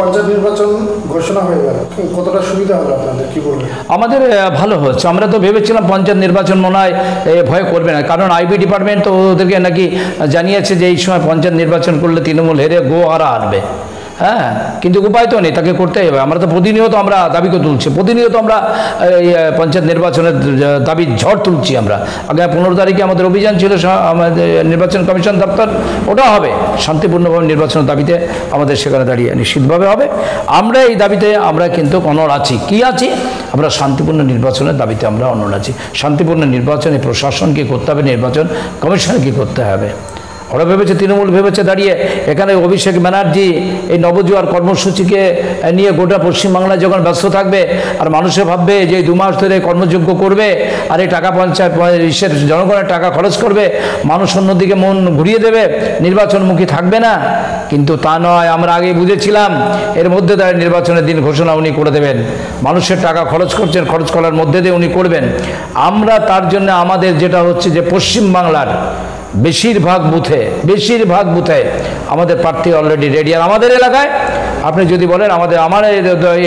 পঞ্চায়েত নির্বাচন ঘোষণা হয়ে গেল। কতটা সুবিধা হলো আপনাদের? কি বলবেন? আমাদের ভালো হচ্ছে। আমরা তো ভেবেছিলাম পঞ্চায়েত নির্বাচন মনে হয় ভয় করবে না। কারণ আইবি ডিপার্টমেন্ট তো ওদেরকে নাকি জানিয়েছে যে এই সময় পঞ্চায়েত নির্বাচন করলে তৃণমূল হেরে গো হারবে। হ্যাঁ কিন্তু উপায় তো নেই, তাকে করতেই হবে। আমরা তো প্রতিনিয়ত আমরা দাবি তুলছি। প্রতিনিয়ত আমরা এই পঞ্চায়েত নির্বাচনের দাবি ঝড় তুলছি আমরা। আগামী পনেরো তারিখে আমাদের অভিযান ছিল আমাদের নির্বাচন কমিশন দপ্তর ওটা হবে। শান্তিপূর্ণভাবে নির্বাচনের দাবিতে আমাদের সেখানে দাঁড়িয়ে নিশ্চিতভাবে হবে। আমরা এই দাবিতে, আমরা কিন্তু অনড় আছি। কি আছি? আমরা শান্তিপূর্ণ নির্বাচনের দাবিতে আমরা অনড় আছি। শান্তিপূর্ণ নির্বাচনে প্রশাসনকে করতে হবে, নির্বাচন কমিশনকে করতে হবে। ওরা ভেবেছে, তৃণমূল ভেবেছে দাঁড়িয়ে। এখানে অভিষেক ব্যানার্জি এই নবজুয়ার কর্মসূচিকে নিয়ে গোটা পশ্চিমবাংলায় যখন ব্যস্ত থাকবে, আর মানুষে ভাববে যে দু মাস ধরে কর্মযোগ্য করবে, আর এই টাকা পঞ্চায়েত জনগণের টাকা খরচ করবে, মানুষ অন্যদিকে মন ঘুরিয়ে দেবে, নির্বাচনমুখী থাকবে না। কিন্তু তা নয়, আমরা আগে বুঝেছিলাম, এর মধ্যে তার নির্বাচনের দিন ঘোষণা উনি করে দেবেন। মানুষের টাকা খরচ করছেন, খরচ করার মধ্যে দিয়ে উনি করবেন। আমরা তার জন্য আমাদের যেটা হচ্ছে যে পশ্চিমবাংলার বেশিরভাগ বুথে বেশিরভাগ বুথে আমাদের প্রার্থী অলরেডি রেডি আর আমাদের এলাকায় আপনি যদি বলেন আমাদের আমার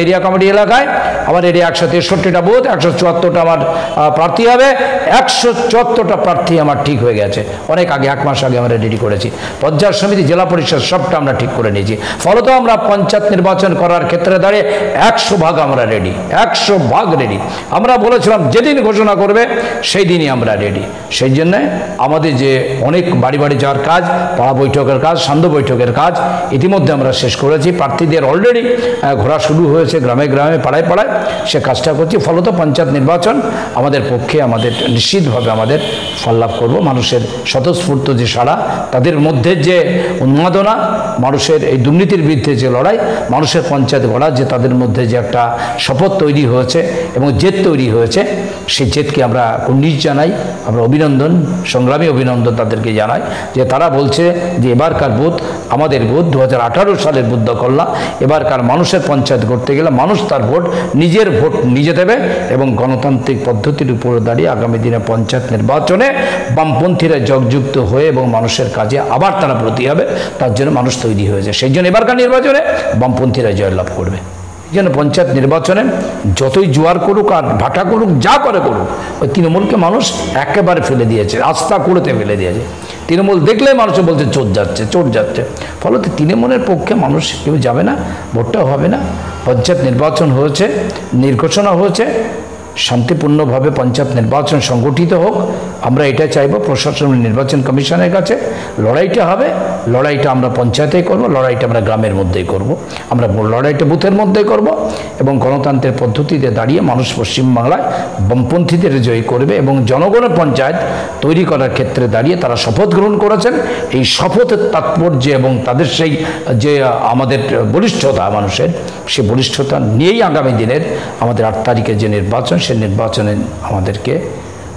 এরিয়া কমিটি এলাকায়, আমার এরিয়া একশো তেষট্টিটা বুথ, একশো চুয়াত্তরটা আমার প্রার্থী হবে, একশো চুয়াত্তরটা প্রার্থী আমার ঠিক হয়ে গেছে। অনেক আগে, এক মাস আগে আমরা রেডি করেছি। পঞ্চায়েত সমিতি, জেলা পরিষদ সবটা আমরা ঠিক করে নিয়েছি। ফলত আমরা পঞ্চায়েত নির্বাচন করার ক্ষেত্রে দাঁড়িয়ে একশো ভাগ আমরা রেডি একশো ভাগ রেডি আমরা বলেছিলাম, যেদিন ঘোষণা করবে সেই দিনই আমরা রেডি সেই জন্যে আমাদের যে অনেক বাড়ি বাড়ি যাওয়ার কাজ, পাড়া বৈঠকের কাজ, সান্ধ্য বৈঠকের কাজ, ইতিমধ্যে আমরা শেষ করেছি। প্রার্থীদের অলরেডি ঘোরা শুরু হয়েছে গ্রামে গ্রামে, পাড়ায় পাড়ায়। সে কাজটা করছি, ফলত পঞ্চায়েত নির্বাচন আমাদের পক্ষে আমাদের নিশ্চিতভাবে আমাদের ফললাভ করব। মানুষের স্বতঃস্ফূর্ত যে সাড়া, তাদের মধ্যে যে উন্মাদনা, মানুষের এই দুর্নীতির বিরুদ্ধে যে লড়াই, মানুষের পঞ্চায়েত গড়া, যে তাদের মধ্যে যে একটা শপথ তৈরি হয়েছে এবং জেদ তৈরি হয়েছে, সেই জেদকে আমরা কুন্ডিস জানাই, আমরা অভিনন্দন, সংগ্রামী অভিনন্দন তাদেরকে জানাই, যে তারা বলছে যে এবারকার বুথ, আমাদের বুথ দু হাজার আঠারো সালের বুদ্ধ কল্লা এবারকার মানুষের পঞ্চায়েত করতে গেলে মানুষ তার ভোট, নিজের ভোট নিজে দেবে এবং গণতান্ত্রিক পদ্ধতির উপরে দাঁড়িয়ে আগামী দিনে পঞ্চায়েত নির্বাচনে বামপন্থীরা যোগযুক্ত হয়ে এবং মানুষের কাজে আবার তারা প্রতি হবে, তার জন্য মানুষ তৈরি হয়েছে। সেই জন্য এবারকার নির্বাচনে বামপন্থীরা জয়লাভ করবে। জন্য পঞ্চায়েত নির্বাচনে যতই জোয়ার করুক আর ভাটা করুক, যা করে করুক, ওই তৃণমূলকে মানুষ একেবারে ফেলে দিয়েছে আস্থা করতে ফেলে দিয়েছে। তৃণমূল দেখলে মানুষ বলছে চোট যাচ্ছে চোট যাচ্ছে। ফলত তৃণমূলের পক্ষে মানুষ কেউ যাবে না, ভোটটাও হবে না। পঞ্চায়েত নির্বাচন হয়েছে, নির্ঘোষণা হয়েছে শান্তিপূর্ণভাবে পঞ্চায়েত নির্বাচন সংগঠিত হোক, আমরা এটা চাইব প্রশাসন নির্বাচন কমিশনের কাছে। লড়াইটা হবে, লড়াইটা আমরা পঞ্চায়েতে করব, লড়াইটা আমরা গ্রামের মধ্যেই করব। আমরা লড়াইটা বুথের মধ্যেই করব এবং গণতন্ত্রের পদ্ধতিতে দাঁড়িয়ে মানুষ পশ্চিমবাংলায় বামপন্থীদের জয়ী করবে এবং জনগণের পঞ্চায়েত তৈরি করার ক্ষেত্রে দাঁড়িয়ে তারা শপথ গ্রহণ করেছেন। এই শপথের তাৎপর্য এবং তাদের সেই, যে আমাদের বলিষ্ঠতা মানুষের, সে বলিষ্ঠতা নিয়েই আগামী দিনের আমাদের আট তারিখের যে নির্বাচন সে নির্বাচনে আমাদেরকে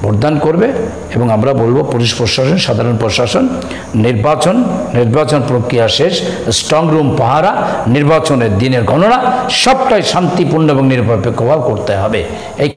ভোটদান করবে এবং আমরা বলব পুলিশ প্রশাসন, সাধারণ প্রশাসন, নির্বাচন নির্বাচন প্রক্রিয়া শেষ স্ট্রং রুম পাহারা, নির্বাচনের দিনের গণনা, সবটাই শান্তিপূর্ণ এবং নিরপেক্ষভাবে করতে হবে। এই